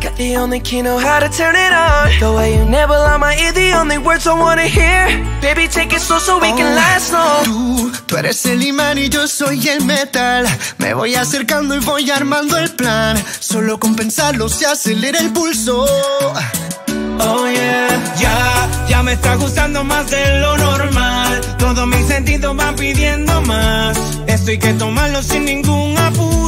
Got the only key, know how to turn it on. The way you on my ear, the only words I wanna hear. Baby, take it slow so we can last long. Tú, tú eres el imán y yo soy el metal. Me voy acercando y voy armando el plan. Solo con pensarlo se acelera el pulso. Oh yeah, ya, ya me está gustando más de lo normal. Todos mis sentidos van pidiendo más. Esto hay que tomarlo sin ningún apuro.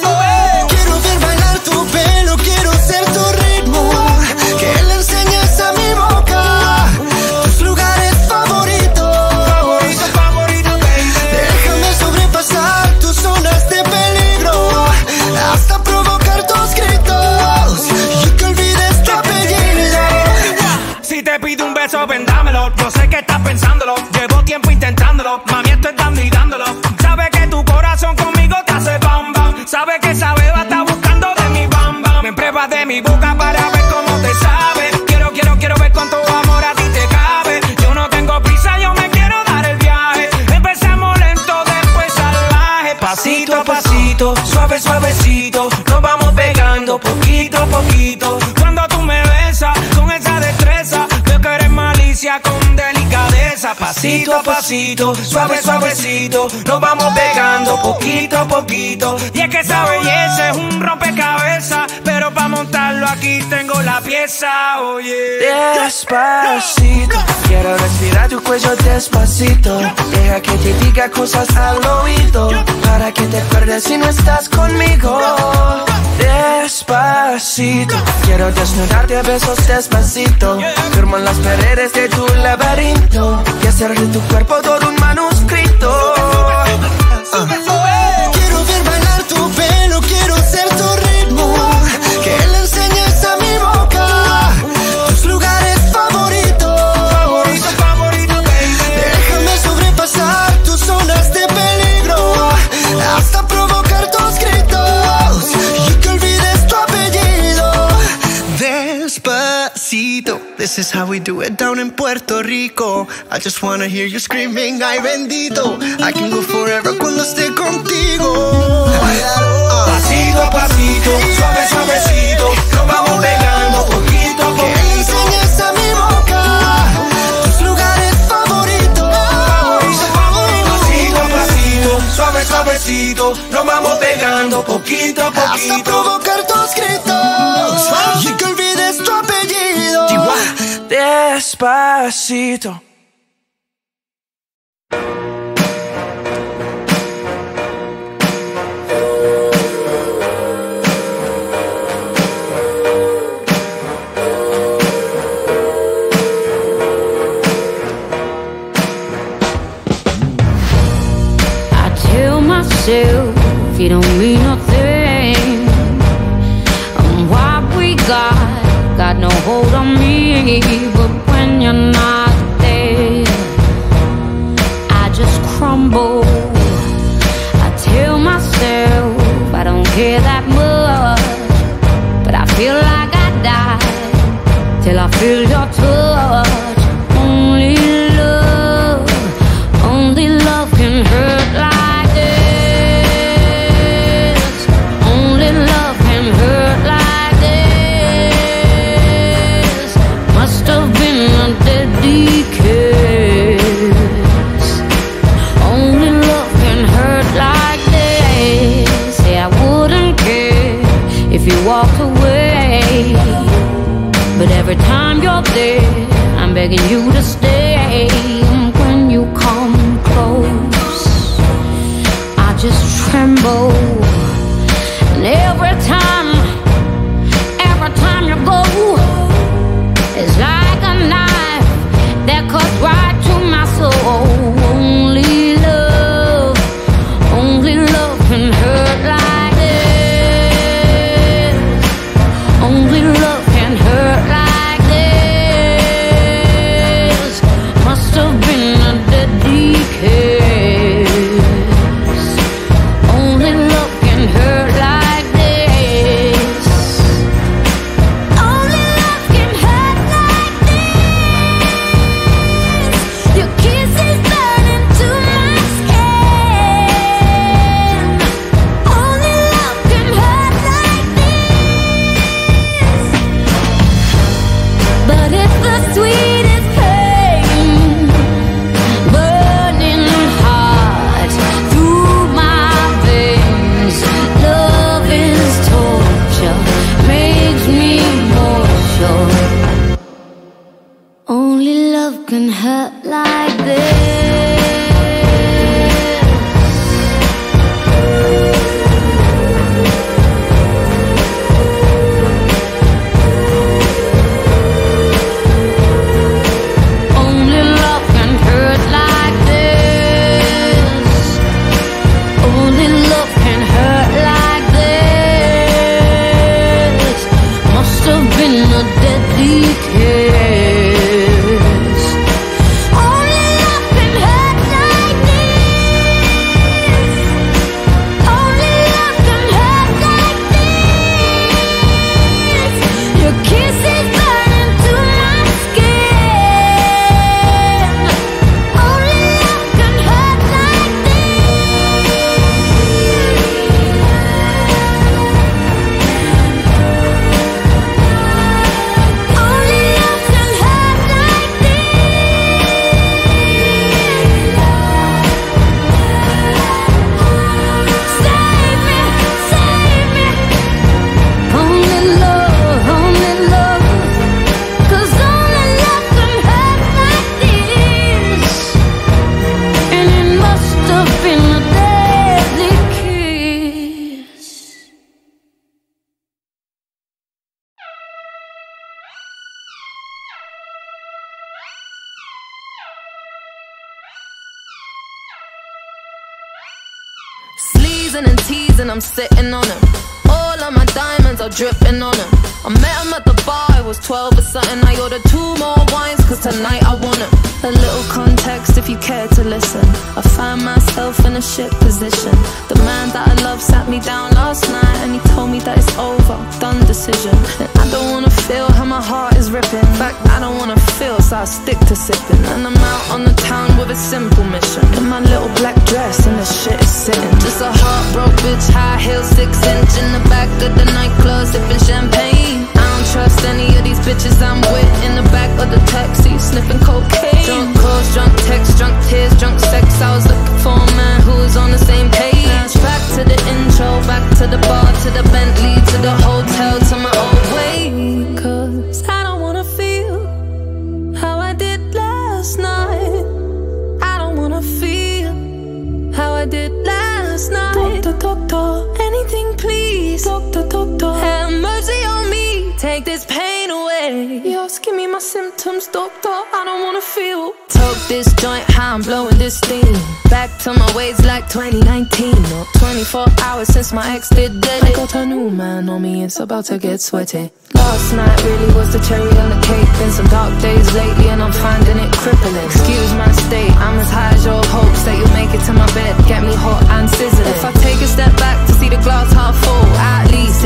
Llevo tiempo intentándolo. Mami, estoy dando y dándolo. Sabe que tu corazón conmigo te hace bam bam. Sabe que esa beba está buscando de mi bam bam. Me pruebas de mi boca para ver cómo te sabe. Quiero, quiero, quiero ver cuánto amor a ti te cabe. Yo no tengo prisa, yo me quiero dar el viaje. Empezamos lento, después salvaje. Pasito a pasito, suave, suavecito. Nos vamos pegando poquito. Pasito a pasito, suave, suavecito. Nos vamos pegando poquito a poquito. Y es que esa belleza es un rompecabezas. Pero para montarlo aquí tengo la pieza, oye. Despacito, quiero respirar tu cuello despacito. Deja que te diga cosas al oído. Para que te acuerdes si no estás conmigo. Despacito, quiero desnudarte a besos despacito. Firmo en las paredes de tu laberinto. Y hacer de tu cuerpo todo un manuscrito. Quiero we do it down in Puerto Rico. I just wanna hear you screaming, ay bendito. I can go forever cuando esté contigo. Pasito a pasito, suave, suavecito. Nos vamos pegando poquito a poquito. enseñes a mi boca tus lugares favoritos. Pasito a pasito, suave, suavecito. Nos vamos pegando poquito a Hasta poquito. provocar tus gritos y que olvides tu apellido. Chihuahua. Despacito. myself, you don't mean I don't care that much, but I feel like I die till I feel your touch. hurt like I'm sitting on him. All of my diamonds are dripping on him. I met him at the bar, I was 12 or something. I ordered two more wines, cause tonight I want him. A little context if you care to listen. I find myself in a shit position. The man that I love sat me down last night and he told me that it's over, done decision. And I don't wanna feel how my heart is ripping. In fact, I don't wanna feel, so I stick to sipping. And I'm out on the town with a simple mission. In my little about to get sweaty. Last night really was the cherry on the cake. Been some dark days lately and I'm finding it crippling. Excuse my state, I'm as high as your hopes That you'll make it to my bed, get me hot and sizzling. If I take a step back to see the glass half full At least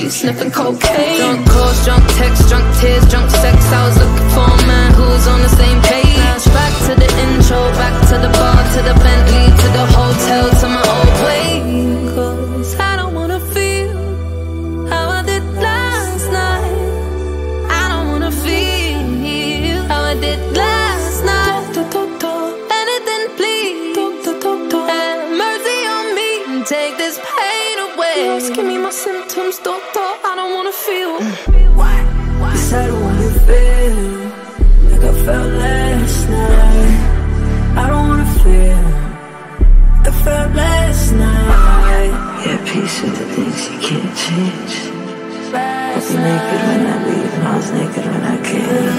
of sniffing cocaine. Drunk calls, drunk texts, drunk tears, drunk sex. I was looking for a man who was on the same page Just give me my symptoms, doctor. I don't wanna feel. Mm. What? Cause I don't wanna feel like I felt last night. I don't wanna feel like I felt last night. Yeah, piece of the things you can't change. I was naked when I leave, and I was naked when I came.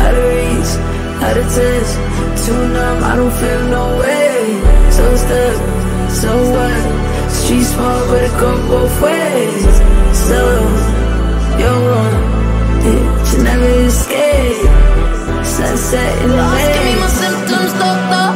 How to reach, how to test, too numb, I don't feel no way. So stuck so what? Street small, but it go both ways. So, yo, uh, yeah, should never escape. Sunset in the way. Lost, give me my symptoms, though.